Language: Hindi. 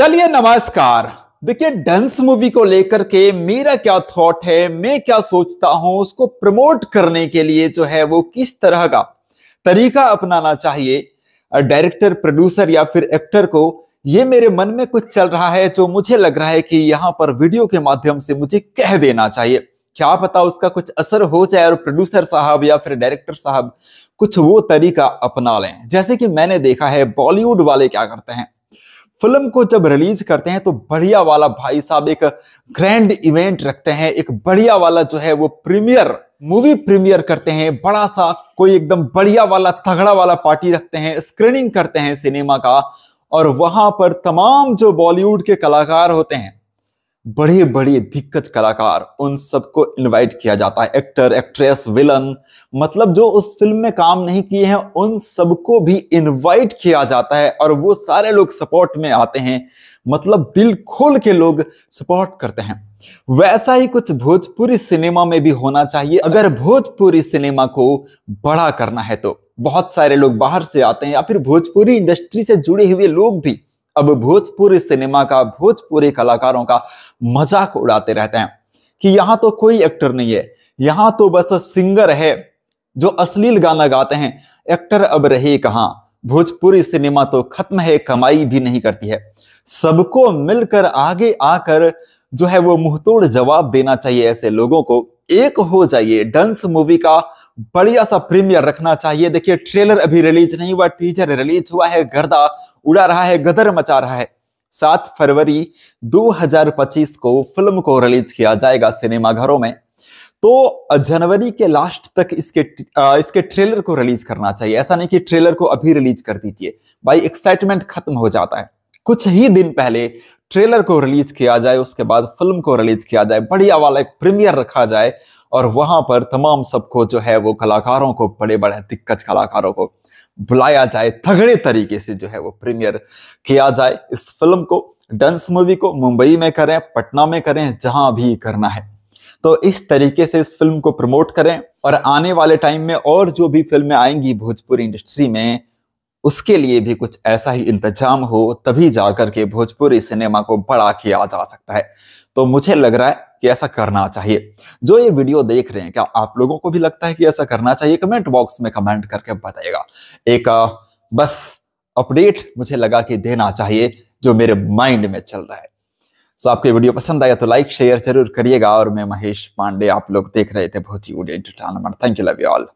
चलिए नमस्कार। देखिए डांस मूवी को लेकर के मेरा क्या थॉट है, मैं क्या सोचता हूँ, उसको प्रमोट करने के लिए जो है वो किस तरह का तरीका अपनाना चाहिए? डायरेक्टर प्रोड्यूसर या फिर एक्टर को ये मेरे मन में कुछ चल रहा है जो मुझे लग रहा है कि यहाँ पर वीडियो के माध्यम से मुझे कह देना चाहिए। क्या पता उसका कुछ असर हो जाए और प्रोड्यूसर साहब या फिर डायरेक्टर साहब कुछ वो तरीका अपना लें। जैसे कि मैंने देखा है बॉलीवुड वाले क्या करते हैं? फ़िल्म को जब रिलीज़ करते हैं तो बढ़िया वाला भाई साहब एक ग्रैंड इवेंट रखते हैं, एक बढ़िया वाला जो है वो प्रीमियर मूवी प्रीमियर करते हैं, बड़ा सा कोई एकदम बढ़िया वाला तगड़ा वाला पार्टी रखते हैं स्क्रीनिंग करते हैं सिनेमा का और वहाँ पर तमाम जो बॉलीवुड के कलाकार होते हैं बड़े बड़े दिग्गज कलाकार उन सबको इनवाइट किया जाता है। एक्टर एक्ट्रेस विलन मतलब जो उस फ़िल्म में काम नहीं किए हैं, उन सबको भी इनवाइट किया जाता है और वो सारे लोग सपोर्ट में आते हैं। मतलब दिल खोल के लोग सपोर्ट करते हैं। वैसा ही कुछ भोजपुरी सिनेमा में भी होना चाहिए। अगर भोजपुरी सिनेमा को बड़ा करना है तो। बहुत सारे लोग बाहर से आते हैं या फिर भोजपुरी इंडस्ट्री से जुड़े हुए लोग भी अब भोजपुरी सिनेमा का भोजपुरी कलाकारों का मज़ाक उड़ाते रहते हैं कि यहाँ तो कोई एक्टर नहीं है, यहाँ तो बस सिंगर है जो अश्लील गाना गाते हैं। एक्टर अब रहे कहाँ? भोजपुरी सिनेमा तो खत्म है, कमाई भी नहीं करती है। सबको मिलकर आगे आकर जो है वो मुंहतोड़ जवाब देना चाहिए ऐसे लोगों को। एक हो जाइए, डंस मूवी का बढ़िया सा प्रीमियर रखना चाहिए। देखिए ट्रेलर अभी रिलीज़ नहीं हुआ टीजर रिलीज़ हुआ है, गर्दा उड़ा रहा है, गदर मचा रहा है। सात फरवरी 2025 को फ़िल्म को रिलीज़ किया जाएगा सिनेमाघरों में। तो जनवरी के लास्ट तक इसके इसके ट्रेलर को रिलीज़ करना चाहिए। ऐसा नहीं कि ट्रेलर को अभी रिलीज़ कर दीजिए। भाई एक्साइटमेंट खत्म हो जाता है। कुछ ही दिन पहले ट्रेलर को रिलीज़ किया जाए, उसके बाद फ़िल्म को रिलीज़ किया जाए। बढ़िया वाला एक प्रीमियर रखा जाए। और वहाँ पर तमाम सबको जो है वो कलाकारों को, बड़े बड़े दिक्कत कलाकारों को बुलाया जाए, तगड़े तरीके से जो है वो प्रीमियर किया जाए। इस फ़िल्म को, डांस मूवी को मुंबई में करें, पटना में करें, जहाँ भी करना है। तो इस तरीके से इस फ़िल्म को प्रमोट करें और आने वाले टाइम में और जो भी फ़िल्में आएँगी भोजपुरी इंडस्ट्री में उसके लिए भी कुछ ऐसा ही इंतज़ाम हो, तभी जाकर के भोजपुरी सिनेमा को बड़ा किया जा सकता है। तो मुझे लग रहा है कि ऐसा करना चाहिए। जो ये वीडियो देख रहे हैं, क्या आप लोगों को भी लगता है कि ऐसा करना चाहिए? कमेंट बॉक्स में कमेंट करके बताइएगा। एक बस अपडेट मुझे लगा कि देना चाहिए, जो मेरे माइंड में चल रहा है। तो आपको वीडियो पसंद आया तो लाइक, शेयर ज़रूर करिएगा और मैं महेश पांडे आप लोग देख रहे थे बहुत ही thank you, love you all.